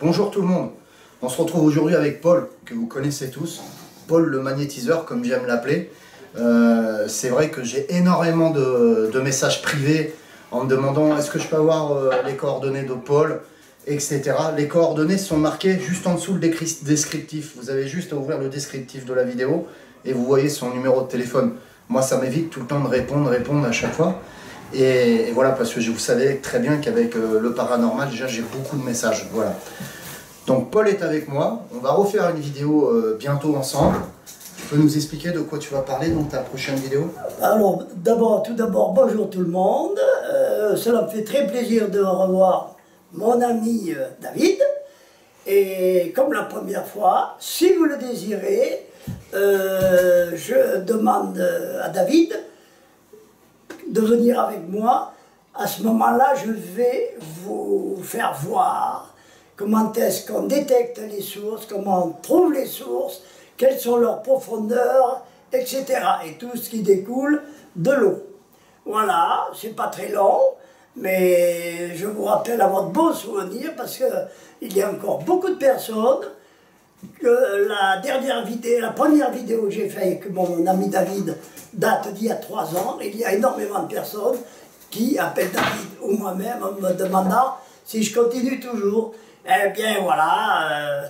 Bonjour tout le monde. On se retrouve aujourd'hui avec Paul, que vous connaissez tous. Paul le magnétiseur, comme j'aime l'appeler. Euh, c'est vrai que j'ai énormément de, messages privés en me demandant est-ce que je peux avoir euh, les coordonnées de Paul, etc. Les coordonnées sont marquées juste en dessous le descriptif. Vous avez juste à ouvrir le descriptif de la vidéo et vous voyez son numéro de téléphone. Moi, ça m'évite tout le temps de répondre, répondre à chaque fois. Et, voilà, parce que vous savez très bien qu'avec euh, le paranormal, déjà, j'ai beaucoup de messages. Voilà. Donc, Paul est avec moi. On va refaire une vidéo bientôt ensemble. Tu peux nous expliquer de quoi tu vas parler dans ta prochaine vidéo? Alors, d'abord, tout d'abord, bonjour tout le monde. Euh, cela me fait très plaisir de revoir mon ami euh, David. Et comme la première fois, si vous le désirez, euh, je demande à David de venir avec moi. À ce moment-là, je vais vous faire voir comment est-ce qu'on détecte les sources, comment on trouve les sources, quelles sont leurs profondeurs, etc. Et tout ce qui découle de l'eau. Voilà, c'est pas très long, mais je vous rappelle à votre beau souvenir parce qu'il y a encore beaucoup de personnes que la dernière vidéo, la première vidéo que j'ai faite avec mon ami David date d'il y a trois ans. Il y a énormément de personnes qui appellent David ou moi-même en me demandant si je continue toujours. Eh bien voilà, euh,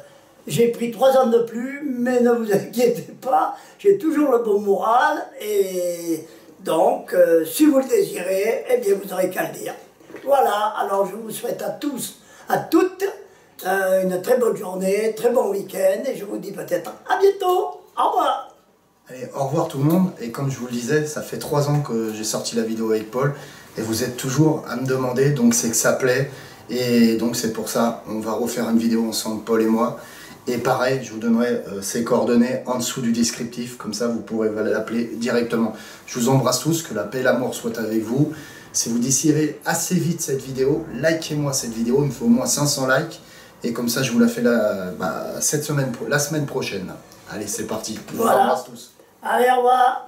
j'ai pris trois ans de plus, mais ne vous inquiétez pas, j'ai toujours le bon moral et donc, euh, si vous le désirez, eh bien vous n'aurez qu'à le dire. Voilà, alors je vous souhaite à tous, à toutes, euh, une très bonne journée, très bon week-end et je vous dis peut-être à bientôt. Au revoir. Allez, au revoir tout le monde. Et comme je vous le disais, ça fait trois ans que j'ai sorti la vidéo avec Paul et vous êtes toujours à me demander, donc c'est que ça plaît. Et donc c'est pour ça, on va refaire une vidéo ensemble, Paul et moi. Et pareil, je vous donnerai euh, ses coordonnées en dessous du descriptif, comme ça vous pourrez l'appeler directement. Je vous embrasse tous, que la paix et l'amour soient avec vous. Si vous désirez assez vite cette vidéo, likez-moi cette vidéo, il me faut au moins 500 likes. Et comme ça, je vous la fais la, bah, cette semaine, la semaine prochaine. Allez, c'est parti. Vous embrasse tous. Allez, au revoir.